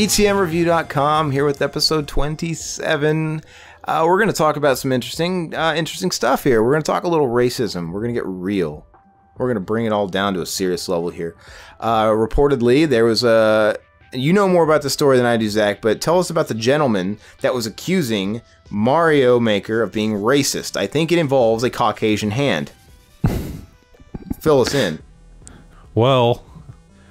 BTMReview.com here with episode 27. Uh, we're going to talk about some interesting, uh, interesting stuff here. We're going to talk a little racism. We're going to get real. We're going to bring it all down to a serious level here. Uh, reportedly, there was a. You know more about the story than I do, Zach, but tell us about the gentleman that was accusing Mario Maker of being racist. I think it involves a Caucasian hand. Fill us in. Well,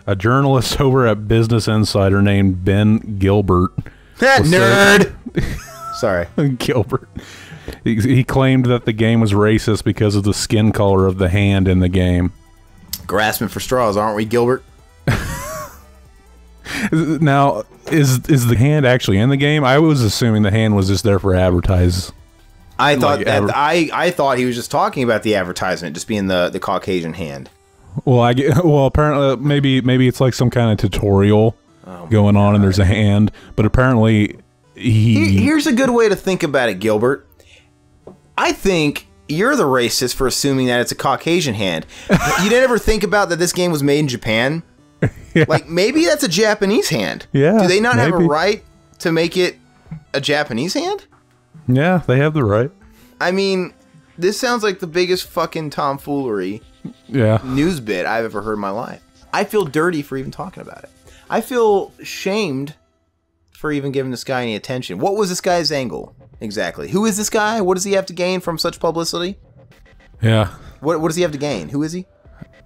a journalist over at Business Insider named Ben Gilbert. That nerd! Sorry. Gilbert. He, he claimed that the game was racist because of the skin color of the hand in the game. Grasping for straws, aren't we, Gilbert? Now, is is the hand actually in the game? I was assuming the hand was just there for advertise. I thought Like that I, I thought he was just talking about the advertisement, just being the, the Caucasian hand. Well, I get, well apparently maybe maybe it's like some kind of tutorial Oh going on, and there's a hand, but apparently he Here's a good way to think about it, Gilbert. I think you're the racist for assuming that it's a Caucasian hand. you didn't ever think about that this game was made in Japan? Like maybe that's a Japanese hand. Yeah, Do they not have a right to make it a Japanese hand? yeah they have the right. I mean, this sounds like the biggest fucking tomfoolery Yeah, news bit I've ever heard in my life. I feel dirty for even talking about it. I feel shamed for even giving this guy any attention. What was this guy's angle exactly? Who is this guy? What does he have to gain from such publicity? yeah. What, what does he have to gain? Who is he?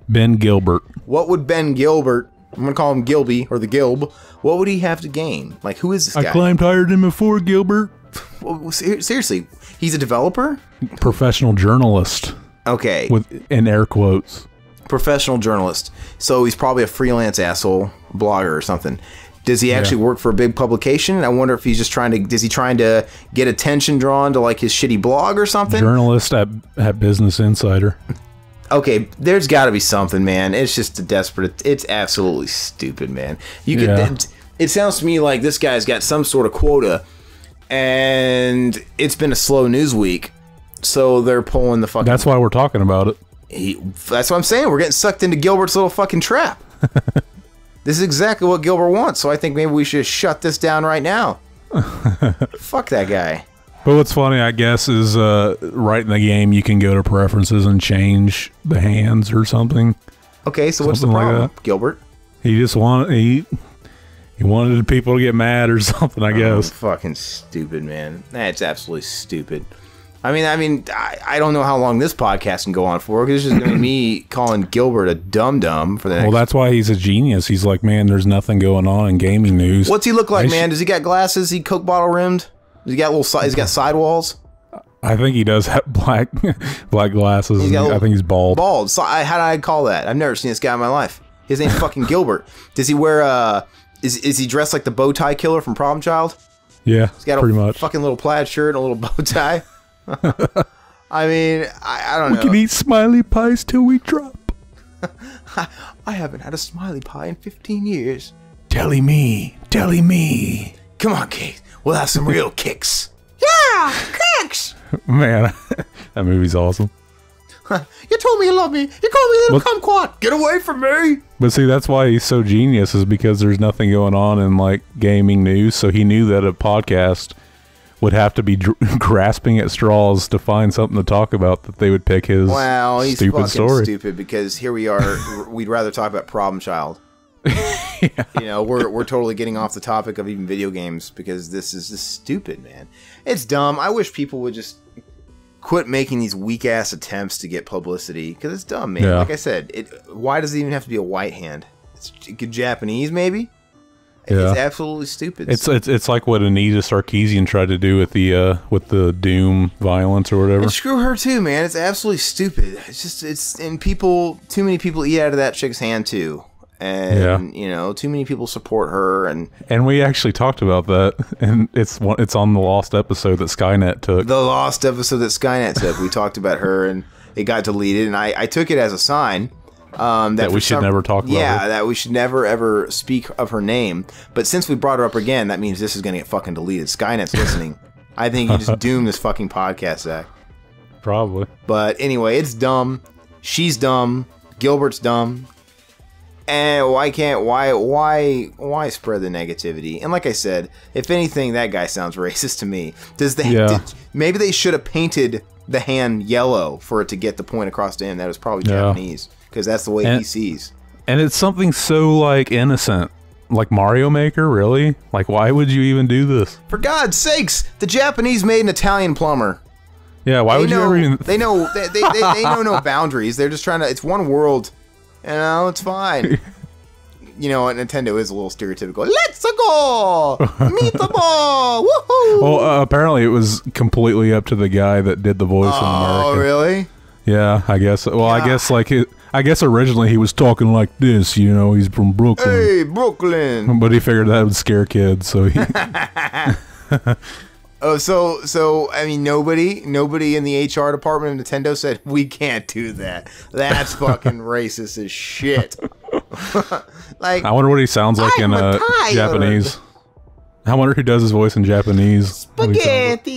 Ben Gilbert. What would Ben Gilbert, I'm gonna call him Gilby or the Gilb, what would he have to gain? Like, who is this I guy? climbed higher than before, Gilbert. Well, ser- seriously, he's a developer? Professional journalist Okay, with in air quotes. professional journalist. So he's probably a freelance asshole blogger or something. Does he actually work for a big publication? I wonder if he's just trying to. Is he trying to get attention drawn to like his shitty blog or something? Journalist at at Business Insider. okay, there's got to be something, man. It's just a desperate. It's absolutely stupid, man. You could. Yeah. It, it sounds to me like this guy's got some sort of quota, and it's been a slow news week, so they're pulling the fucking. That's why we're talking about it. He, that's what I'm saying. We're getting sucked into Gilbert's little fucking trap. this is exactly what Gilbert wants. So I think maybe we should shut this down right now. Fuck that guy. But what's funny, I guess, is uh, right in the game you can go to preferences and change the hands or something. Okay, so what's the Something like problem, that. Gilbert? He just wanted he he wanted people to get mad or something. I Oh, guess. fucking stupid, man. That's absolutely stupid. I mean, I mean, I, I don't know how long this podcast can go on for because it's just gonna be me calling Gilbert a dum dum for the next. Well, that's why he's a genius. He's like, man, there's nothing going on in gaming news. What's he look like, I man? Does he got glasses? He coke bottle rimmed? Does he got little? si- He's got sidewalls. I think he does have black black glasses. He's and got a I think he's bald. Bald. So I, how do I call that? I've never seen this guy in my life. His name's fucking Gilbert. Does he wear uh is is he dressed like the bow tie killer from Problem Child? Yeah, He's got pretty a much. fucking little plaid shirt and a little bow tie. I mean, I, I don't We can eat smiley pies till we drop. I haven't had a smiley pie in 15 years. Telly me, telly me. Come on, Kate. We'll have some real kicks. Yeah, kicks. Man, that movie's awesome. You told me you love me. You called me little What- kumquat. Get away from me. But see, that's why he's so genius is because there's nothing going on in like gaming news. So he knew that a podcast would have to be dr- grasping at straws to find something to talk about that they would pick his Wow, he's stupid story. stupid because here we are. we'd rather talk about Problem Child. You know, we're we're totally getting off the topic of even video games because this is just stupid, man. It's dumb. I wish people would just quit making these weak ass attempts to get publicity because it's dumb, man. Yeah. Like I said, it. Why does it even have to be a white hand? It's Japanese, maybe. Yeah. It's absolutely stupid. It's it's it's like what Anita Sarkeesian tried to do with the uh with the Doom violence or whatever. And screw her too, man. It's absolutely stupid. It's just it's and people too many people eat out of that chick's hand too. And you know, too many people support her and And we actually talked about that, and it's one it's on the lost episode that Skynet took. the lost episode that Skynet took. We talked about her and it got deleted and I, I took it as a sign. Um, that, That we should never talk about Yeah, her. that we should never ever speak of her name. But since we brought her up again, that means this is gonna get fucking deleted. Skynet's listening. I think you just doomed this fucking podcast, Zach. Probably. But anyway, it's dumb. She's dumb. Gilbert's dumb. And why can't why why why spread the negativity? And like I said, if anything, that guy sounds racist to me. Does the Yeah. did- maybe they should have painted the hand yellow for it to get the point across to him? That was probably Yeah. Japanese because that's the way And- he sees. And it's something so like innocent, like Mario Maker. Really? Like, why would you even do this? For God's sakes, the Japanese made an Italian plumber. Yeah, why They would know, you ever even? they know they, they, they, they know no boundaries. They're just trying to. It's one world. You know, it's fine. you know, Nintendo is a little stereotypical. Let's go, meet the ball, woohoo! Well, uh, apparently it was completely up to the guy that did the voice in oh, really? Yeah, I guess. Well, I guess like it, I guess originally he was talking like this. You know, he's from Brooklyn, Hey, Brooklyn. but he figured that would scare kids, so he. Oh, so so I mean, nobody nobody in the HR department of Nintendo said we can't do that. That's fucking racist as shit. like I wonder what he sounds like I'm in uh. Japanese. I wonder who does his voice in Japanese. What he sounds like. spaghetti.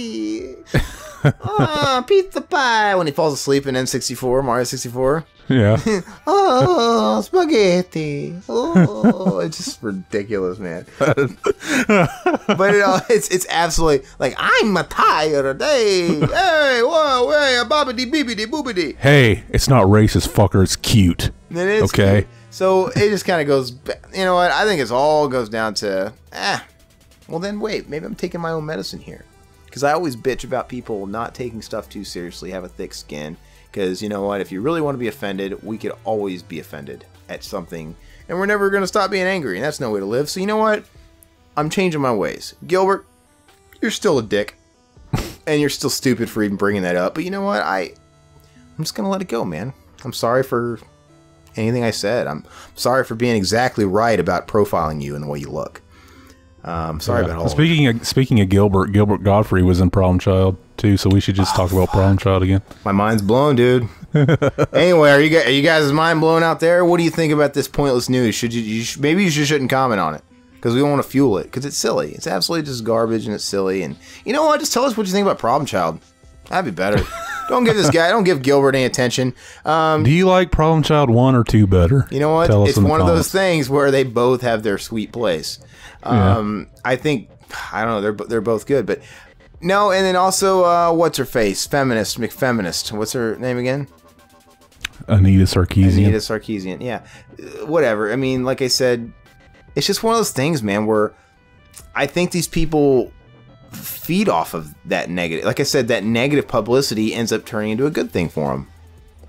Oh, pizza pie. When he falls asleep in N64, Mario 64. Yeah. Oh, spaghetti. Oh, it's just ridiculous, man. but you know, it's it's absolutely like I'm a tired. Hey, hey, whoa, hey, a bobbity beebity boobity. hey, it's not racist, fucker. It's cute. It is Okay. cute. So it just kind of goes. You know what? I think it's all goes down to ah. Well, then wait. Maybe I'm taking my own medicine here, because I always bitch about people not taking stuff too seriously, have a thick skin. Because you know what? If you really want to be offended, we could always be offended at something, and we're never gonna stop being angry, and that's no way to live. So you know what? I'm changing my ways. Gilbert, you're still a dick, and you're still stupid for even bringing that up. But you know what? I I'm just gonna let it go, man. I'm sorry for anything I said. I'm sorry for being exactly right about profiling you and the way you look. Um, sorry about all. Speaking of, speaking of Gilbert, Gilbert Gottfried was in Problem Child too, so we should just talk about Problem Child again. My mind's blown, dude. anyway, are you guys, are you guys' mind blown out there? What do you think about this pointless news? Should you, you sh- maybe you just shouldn't comment on it because we don't want to fuel it because it's silly. It's absolutely just garbage and it's silly. And you know what? Just tell us what you think about Problem Child. That'd be better. don't give this guy. Don't give Gilbert any attention. Um, Do you like Problem Child one or two better? You know what? Tell it's one of those things where they both have their sweet place. Um, I think I don't know. They're they're both good, but no. And then also, uh, what's her face? Feminist, McFeminist. What's her name again? Anita Sarkeesian. Anita Sarkeesian. Yeah, Uh, whatever. I mean, like I said, it's just one of those things, man. Where I think these people feed off of that negative. Like I said, that negative publicity ends up turning into a good thing for them.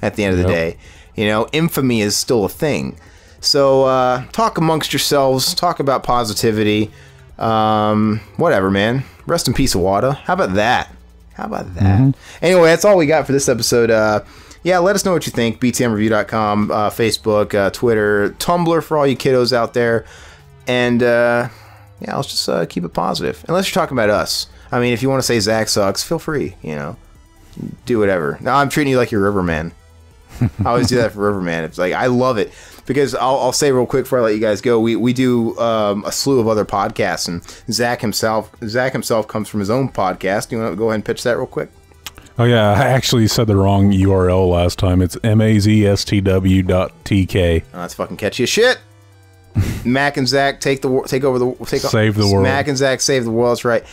At the end of the day, you know, infamy is still a thing. So uh, talk amongst yourselves. Talk about positivity. Um, whatever, man. Rest in peace, Iwata. How about that? How about that? Anyway, that's all we got for this episode. Uh, yeah, let us know what you think. BTMReview.com, uh, Facebook, uh, Twitter, Tumblr for all you kiddos out there. And uh, yeah, let's just uh, keep it positive. Unless you're talking about us. I mean, if you want to say Zach sucks, feel free. You know, do whatever. No, I'm treating you like you're Riverman. I always do that for Riverman. It's like I love it because I'll, I'll say real quick before I let you guys go. We we do um, a slew of other podcasts, and Zach himself Zach himself comes from his own podcast. You want to go ahead and pitch that real quick? Oh yeah, I actually said the wrong URL last time. It's mazstw.tk. Oh, that's fucking catchy as shit. Mac and Zach take the take over the take Save the world. Mac and Zach save the world. That's right.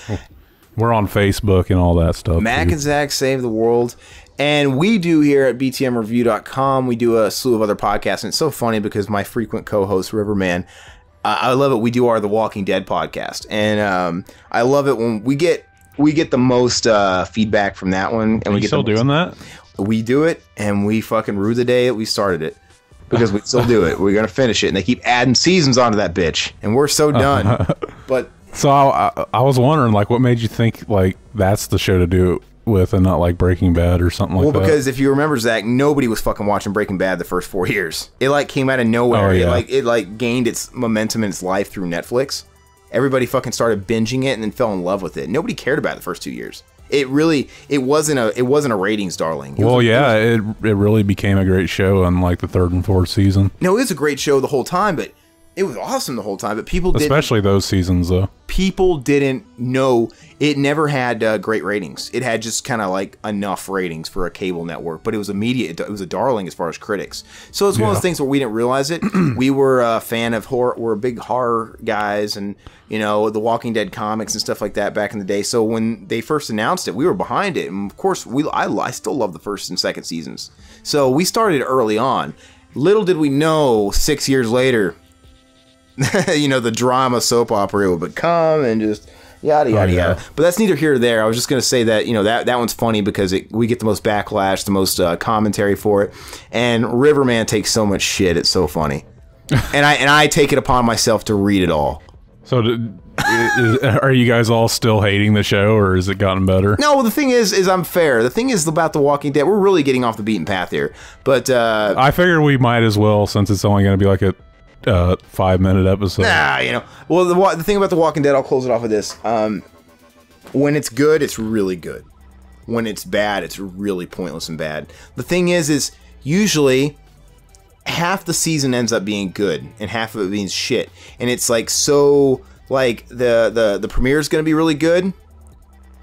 We're on Facebook and all that stuff. Mac and Zach save the world. And we do here at BTMReview.com, we do a slew of other podcasts. And it's so funny because my frequent co host, Riverman, uh, I love it. We do our The Walking Dead podcast. And um, I love it when we get. We get the most uh, feedback from that one, and Are we get still doing that? we do it and we fucking rue the day that we started it because we still do it. We're gonna finish it, and they keep adding seasons onto that bitch, and we're so uh-huh. done. but So I, I, I was wondering, like, what made you think like that's the show to do it with, and not like Breaking Bad or something like well, that? Well, because if you remember, Zach, nobody was fucking watching Breaking Bad the first four years. It like came out of nowhere. Oh, It like it like gained its momentum in its life through Netflix. Everybody fucking started binging it and then fell in love with it. Nobody cared about it the first two years. It really it wasn't a it wasn't a ratings darling. It well, yeah, it it really became a great show in like the third and fourth season. No, it was a great show the whole time, but it was awesome the whole time, but people Especially those seasons, though. People didn't know it never had uh, great ratings. It had just kind of like enough ratings for a cable network, but it was immediate. It was a darling as far as critics. So it's one of those things where we didn't realize it. we were a fan of horror. We're big horror guys, and you know the Walking Dead comics and stuff like that back in the day. So when they first announced it, we were behind it, and of course we I, I still love the first and second seasons. So we started early on. Little did we know, six years later, you know, the drama soap opera it would become and just yada yada yeah. yada. But that's neither here or there. I was just gonna say that you know that that one's funny because it, we get the most backlash, the most uh, commentary for it, and Riverman takes so much shit. It's so funny, and I and I take it upon myself to read it all. So, did, is, are you guys all still hating the show, or has it gotten better? No, the thing is, is I'm fair. The thing is about The Walking Dead. We're really getting off the beaten path here, but uh, I figured we might as well, since it's only going to be like a uh, five minute episode. Nah, you know. Well, the the thing about The Walking Dead, I'll close it off with this. Um, when it's good, it's really good. When it's bad, it's really pointless and bad. The thing is, is usually half the season ends up being good and half of it being shit, and it's like so like the the the premiere is going to be really good,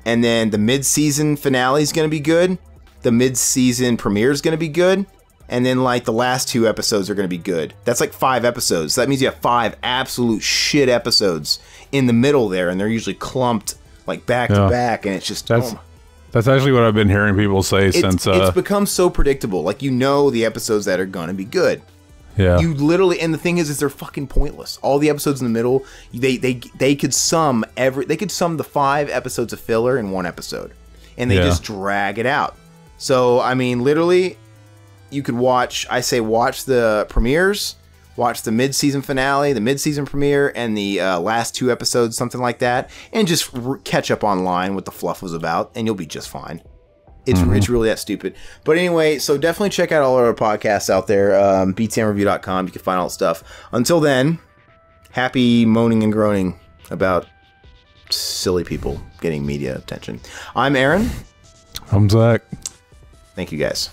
and then the mid season finale is going to be good. The mid season premiere is going to be good. And then, like, the last two episodes are going to be good. That's like five episodes. So that means you have five absolute shit episodes in the middle there, and they're usually clumped, like, back Yeah. to back. And it's just. That's oh that's actually what I've been hearing people say it's, since. it's Uh, become so predictable. Like, you know the episodes that are going to be good. yeah, You literally, and the thing is, is they're fucking pointless. All the episodes in the middle, they they they could sum every, they could sum the five episodes of filler in one episode, and they Yeah. just drag it out. So I mean, literally, you could watch. I say watch the premieres, watch the mid-season finale, the mid-season premiere, and the uh, last two episodes, something like that, and just r- catch up online what the fluff was about, and you'll be just fine. It's, it's really that stupid. But anyway, so definitely check out all our podcasts out there. Um, btmreview.com. You can find all the stuff. Until then, happy moaning and groaning about silly people getting media attention. I'm Aaron. I'm Zach. Thank you guys.